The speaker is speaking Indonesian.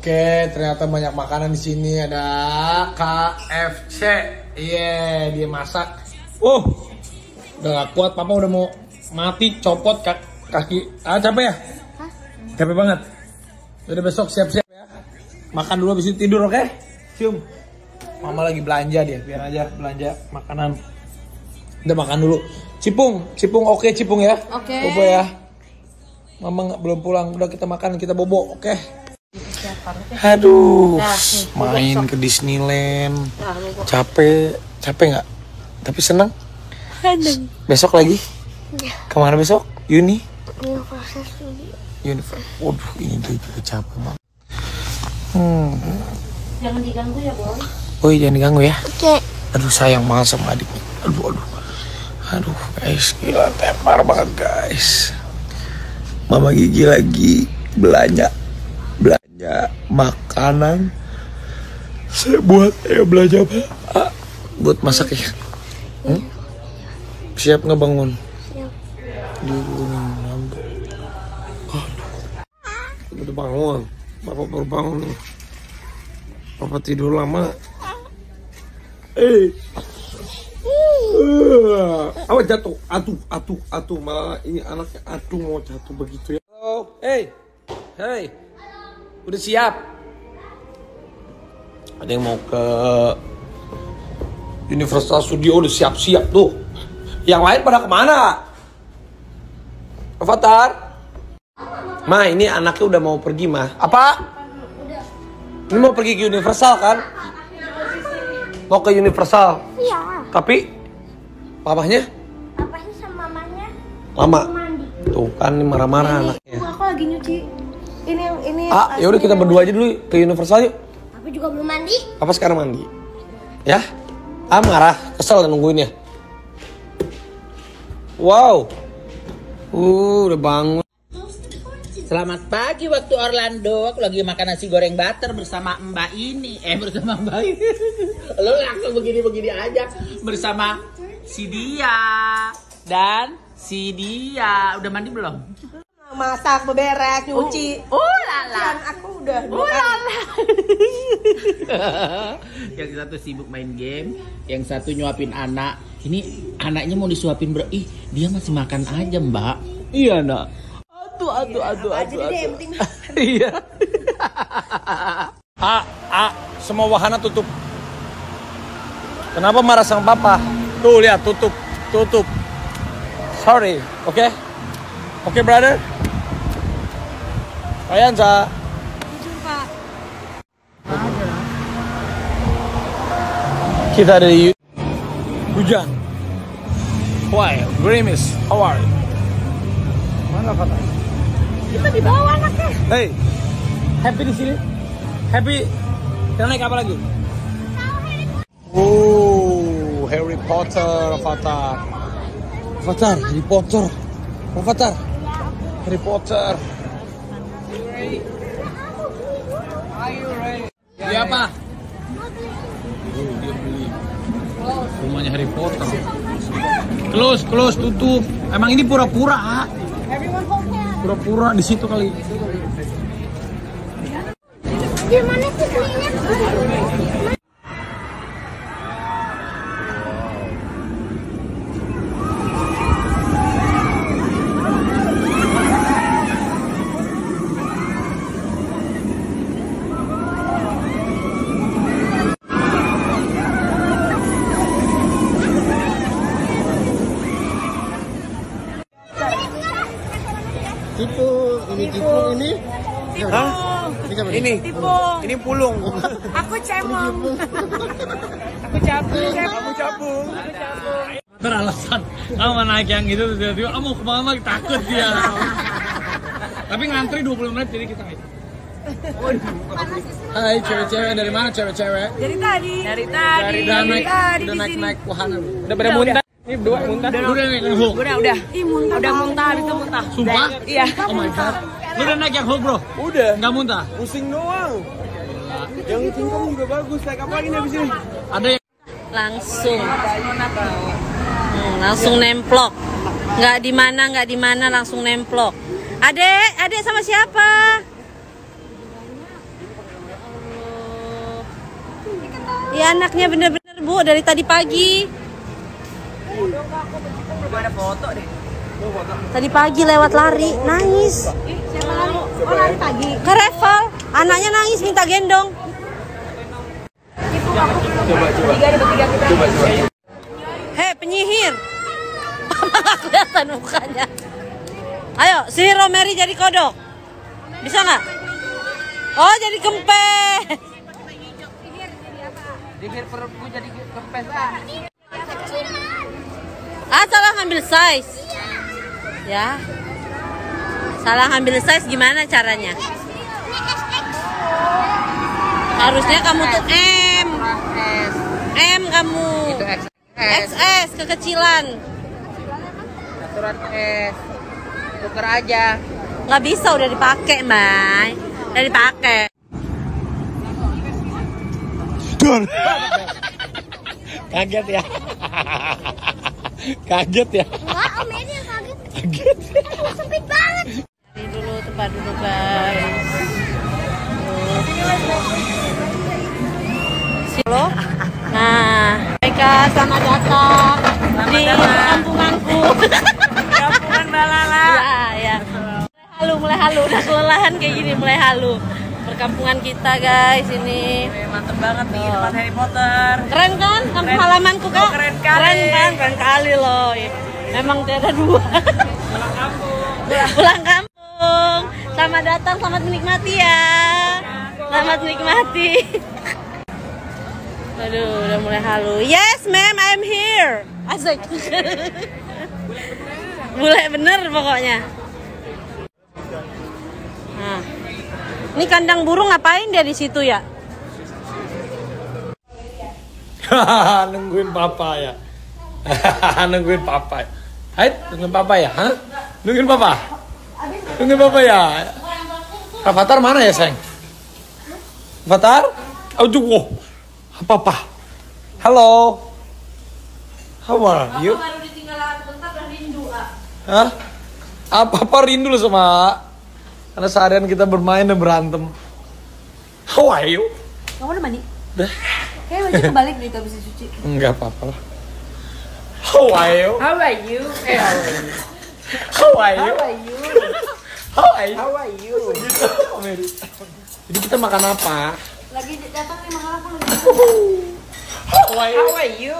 Oke, ternyata banyak makanan di sini. Ada KFC. Iya, dia masak. Oh, udah gak kuat. Papa udah mau mati, copot kak- kaki. Ah, capek ya? Capek banget. Udah besok siap-siap ya. Makan dulu habis itu tidur, oke? Cium. Mama lagi belanja dia, biar aja belanja makanan. Udah makan dulu. Cipung, Cipung oke Cipung ya. Oke. Bobo ya. Mama nggak belum pulang, udah kita makan, kita bobo, oke? Aduh, main ke Disneyland. Capek, capek nggak? Tapi senang. Besok lagi? Ke mana besok? Uni? Universal. Waduh, ini juga capek banget. Hmm. Jangan diganggu ya, Boy. Oh, jangan diganggu ya. Oke. Aduh sayang banget sama adiknya. Aduh aduh. Aduh guys gila tepar banget guys. Mama Gigi lagi belanja belanja makanan. Saya buat ya belanja apa? Ah, buat masak ya. Hmm? Siap nggak bangun? Siap. Aduh. Udah bangun. Bapak baru bangun nih. Papa tidur lama. Eh. Eh, Awas jatuh, atuh, atuh, atuh, malah ini anaknya atuh mau jatuh begitu ya. Halo, hey, hey, udah siap? Ada yang mau ke Universal Studio udah siap-siap tuh. Yang lain pada ke mana? Avatar? Ma, ini anaknya udah mau pergi, mah. Apa? Ini mau pergi ke Universal kan? Mau ke Universal. Iya. Tapi papahnya Papanya sama mamanya lama. mandi. Tuh kan ini marah-marah anaknya. Aku lagi nyuci. Ini yang ini. Ah, ya udah kita berdua aja dulu ke Universal yuk. Tapi juga belum mandi. Apa sekarang mandi? Ya? Ah marah, kesel nungguin ya. Wow. Uh, udah bangun. Selamat pagi waktu Orlando. Aku lagi makan nasi goreng butter bersama Mbak ini. Eh bersama Mbak ini. Lo langsung begini-begini aja bersama si dia dan si dia. Udah mandi belum? Masak, beberes, nyuci. Lala. Dan aku udah dua Oh kali. lala. yang satu sibuk main game, yang satu nyuapin anak. Ini anaknya mau disuapin bro. Ih, dia masih makan aja, Mbak. Iya, nak. Aduh, aduh, aduh, aja aduh, aduh. penting Iya. A, A, semua wahana tutup. Kenapa marah sama papa? Tuh lihat tutup, tutup. Sorry, oke? Oke brother? Kalian sa? Kita ada di hujan. Why? Grimace, how are you? Mana Fata? Kita di bawah anaknya. Hey, happy di sini? Happy? Kita naik apa lagi? Oh, Harry Potter, Avatar. Avatar, Harry Potter. Avatar. Harry Potter. Beli apa? Oh, dia beli rumahnya Harry Potter. Close, close, tutup. Emang ini pura-pura. Pura-pura di situ kali. Gimana sih belinya? Tipu, ini tipu ini. Hah? Ini, ini pulung. Aku cemong. aku cabut. Aku cabut. Beralasan, kamu mau naik yang itu tiba-tiba, kamu mau ke mana takut dia. Tapi ngantri 20 menit jadi kita naik. Hai cewek-cewek dari mana cewek-cewek? Dari tadi. Dari tadi. Udah naik, tadi udah di naik sini. naik wahana. Udah pada muntah. Ini berdua muntah. Udah naik yang hook. Udah, udah. Ih, muntah. Udah muntah, habis itu muntah. Sumpah? Iya. Oh my god. Lu udah naik yang hook bro? Udah, Nggak muntah? pusing doang. Yang tingkong juga bagus. Naik apa lagi nih abis ini? Ada yang langsung Hmm, langsung nemplok nggak di mana nggak di mana langsung nemplok adek adek sama siapa Iya anaknya bener-bener bu dari tadi pagi. Ada foto deh. Tadi pagi lewat lari, nangis. Siapa lari? Oh lari pagi. Ke Revel, anaknya nangis minta gendong. Bertiga ada bertiga kita. Hei penyihir. Nggak kelihatan mukanya. Ayo, sihir Rosemary jadi kodok. Bisa nggak? Oh, jadi kempes. Dihir perutku jadi kempes ah. Ah, salah ngambil size. Ya. Salah ngambil size gimana caranya? Harusnya kamu tuh M. S. M kamu. XS kekecilan. Aturan S. Tuker aja. Nggak bisa udah dipakai, Mai. Udah dipakai. Kaget ya. Kaget ya. Enggak, Om Edi yang kaget. Kaget. Aduh, sempit banget. Ini dulu tempat duduk, guys. Halo. Nah, mereka selamat datang di kampunganku. Kampungan Balala. ya, ya. Mulai halu, mulai halu. Udah kelelahan kayak gini, mulai halu. Perkampungan kita, guys, ini. Banget nih tempat Harry Potter. Keren kan kampung Keren. halamanku kak? Oh, keren kali. Keren kan? Keren kali loh. Ya. Memang tiada dua. Pulang kampung. Pulang kampung. Selamat datang, selamat menikmati ya. Selamat menikmati. Aduh, udah mulai halu. Yes, ma'am, I'm here. Asik. Bule bener pokoknya. Nah. Ini kandang burung ngapain dia di situ ya? nungguin papa ya. nungguin papa. Hai, nungguin papa ya? Hah? Nungguin papa? Nungguin papa ya? Avatar mana ya, sayang? Avatar? Aduh, wow. Apa apa? Halo. How are you? Baru ditinggal bentar udah rindu, ah. Hah? Apa-apa rindu loh sama. Karena seharian kita bermain dan berantem. How are you? Kamu udah mandi? Dah. Kayak baju kebalik nih tuh bisa cuci. Enggak apa-apa lah. How are you? How are you? Eh, How are you? how are you? How are you? How are you? Gitu. Jadi kita makan apa? Lagi datang nih makan aku lagi. How are you? How are you?